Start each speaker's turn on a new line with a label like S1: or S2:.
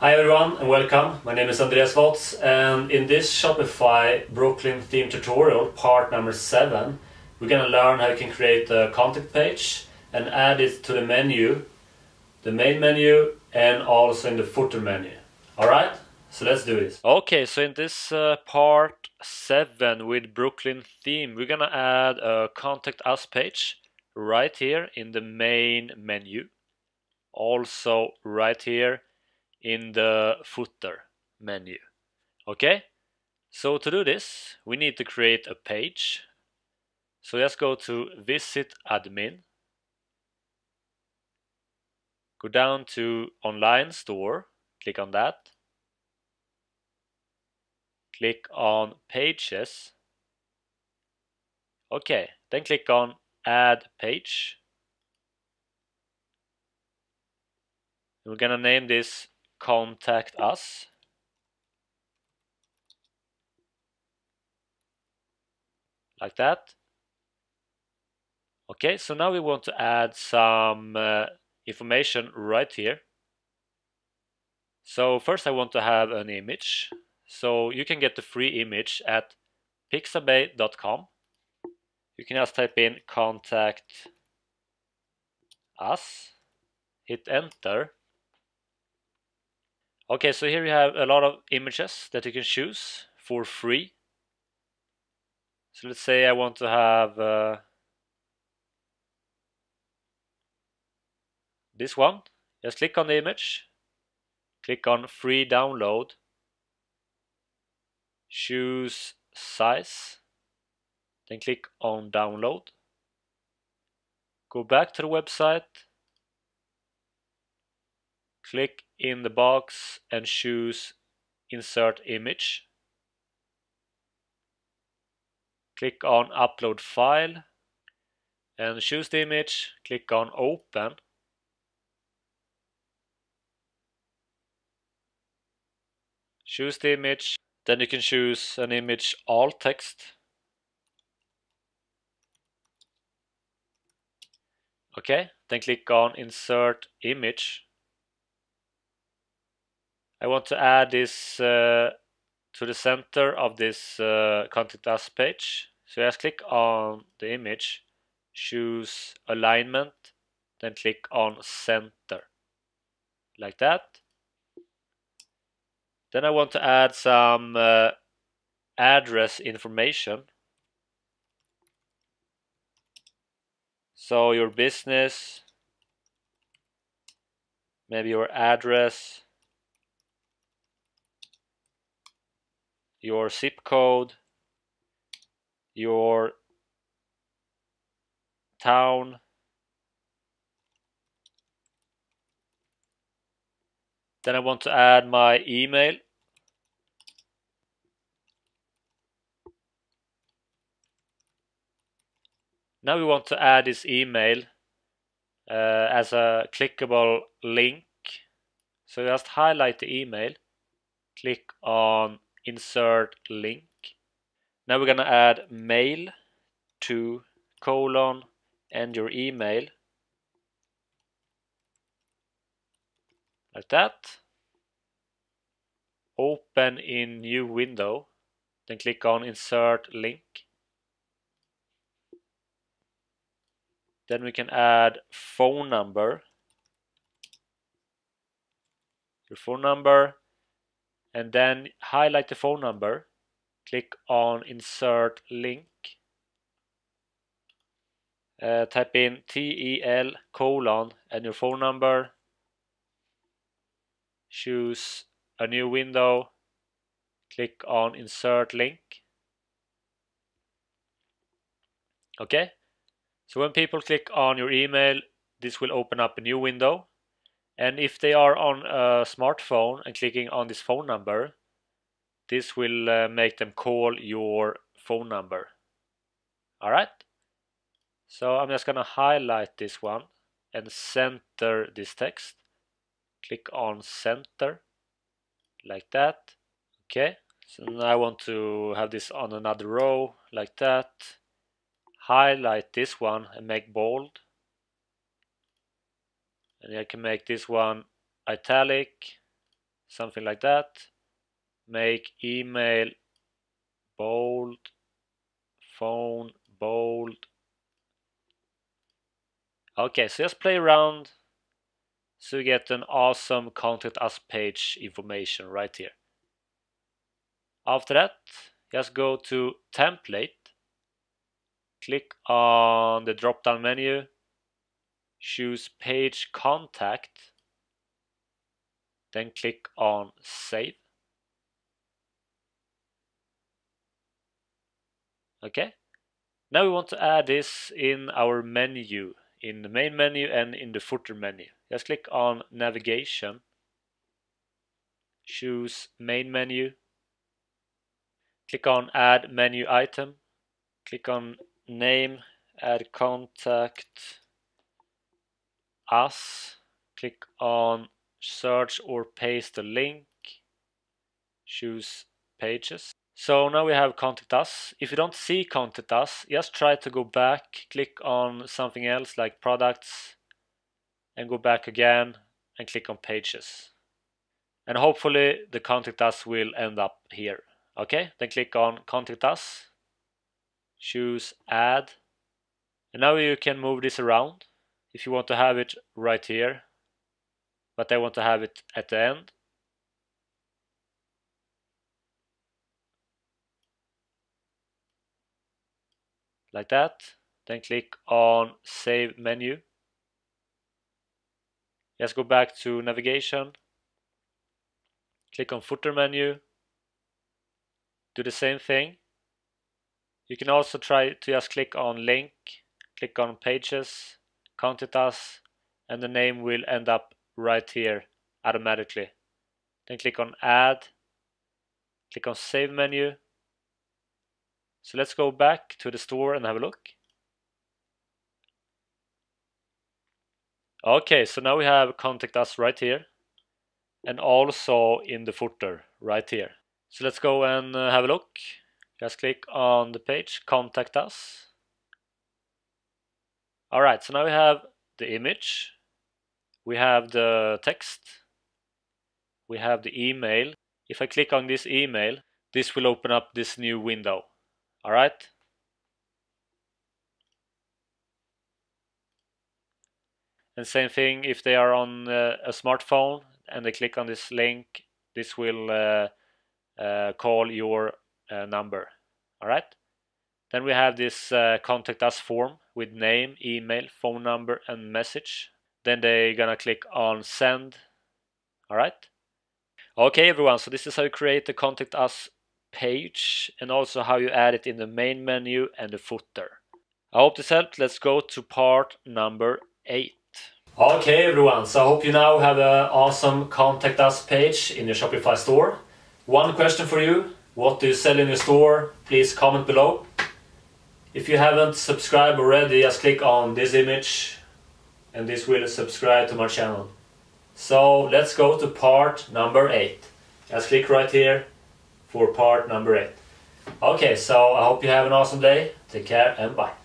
S1: Hi everyone and welcome. My name is Andreas Waatz and in this Shopify Brooklyn theme tutorial, part number 7, we're going to learn how you can create a contact page and add it to the menu, the main menu and also in the footer menu. Alright, so let's do this. Okay, so in this uh, part 7 with Brooklyn theme, we're going to add a contact us page right here in the main menu. Also right here in the footer menu. Okay, so to do this, we need to create a page. So let's go to visit admin. Go down to online store, click on that. Click on pages. Okay, then click on add page. We're gonna name this contact us. Like that. Okay, so now we want to add some uh, information right here. So first I want to have an image. So you can get the free image at pixabay.com. You can just type in contact us, hit enter. Okay, so here you have a lot of images that you can choose for free. So let's say I want to have uh, this one. Just click on the image, click on free download, choose size, then click on download. Go back to the website, click in the box and choose insert image. Click on upload file and choose the image, click on open. Choose the image, then you can choose an image alt text. Okay, then click on insert image I want to add this uh, to the center of this uh, contact us page. So just click on the image, choose alignment, then click on center, like that. Then I want to add some uh, address information. So your business, maybe your address, your zip code, your town, then I want to add my email. Now we want to add this email uh, as a clickable link. So just highlight the email, click on insert link. Now we're gonna add mail to colon and your email like that. Open in new window, then click on insert link. Then we can add phone number. Your phone number and then highlight the phone number. Click on insert link. Uh, type in TEL colon and your phone number. Choose a new window. Click on insert link. Okay? So when people click on your email this will open up a new window and if they are on a smartphone and clicking on this phone number, this will uh, make them call your phone number. Alright? So I'm just gonna highlight this one and center this text. Click on center, like that. Okay, so now I want to have this on another row, like that. Highlight this one and make bold and I can make this one italic something like that. Make email bold, phone bold. Okay, so just play around so you get an awesome contact us page information right here. After that, just go to template, click on the drop down menu, choose page contact, then click on save. Okay, now we want to add this in our menu, in the main menu and in the footer menu. Just click on navigation, choose main menu, click on add menu item, click on name, add contact us, click on search or paste the link, choose pages. So now we have contact us. If you don't see contact us, just try to go back, click on something else like products and go back again and click on pages. And hopefully the contact us will end up here. Okay, then click on Contact Us, choose Add, and now you can move this around if you want to have it right here, but I want to have it at the end. Like that, then click on Save Menu. Just go back to Navigation, click on Footer menu, do the same thing. You can also try to just click on link, click on pages, contact us, and the name will end up right here automatically. Then click on add, click on save menu. So let's go back to the store and have a look. Okay, so now we have contact us right here and also in the footer right here. So let's go and uh, have a look. Just click on the page, contact us. Alright, so now we have the image, we have the text, we have the email. If I click on this email, this will open up this new window. Alright? And same thing if they are on uh, a smartphone and they click on this link, this will uh, uh, call your uh, number. All right. Then we have this uh, contact us form with name, email, phone number, and message. Then they're gonna click on send. All right. Okay, everyone. So this is how you create the contact us page and also how you add it in the main menu and the footer. I hope this helped. Let's go to part number eight. Okay, everyone. So I hope you now have an awesome contact us page in your Shopify store. One question for you. What do you sell in your store? Please comment below. If you haven't subscribed already, just click on this image and this will subscribe to my channel. So let's go to part number 8. Just click right here for part number 8. Okay, so I hope you have an awesome day. Take care and bye.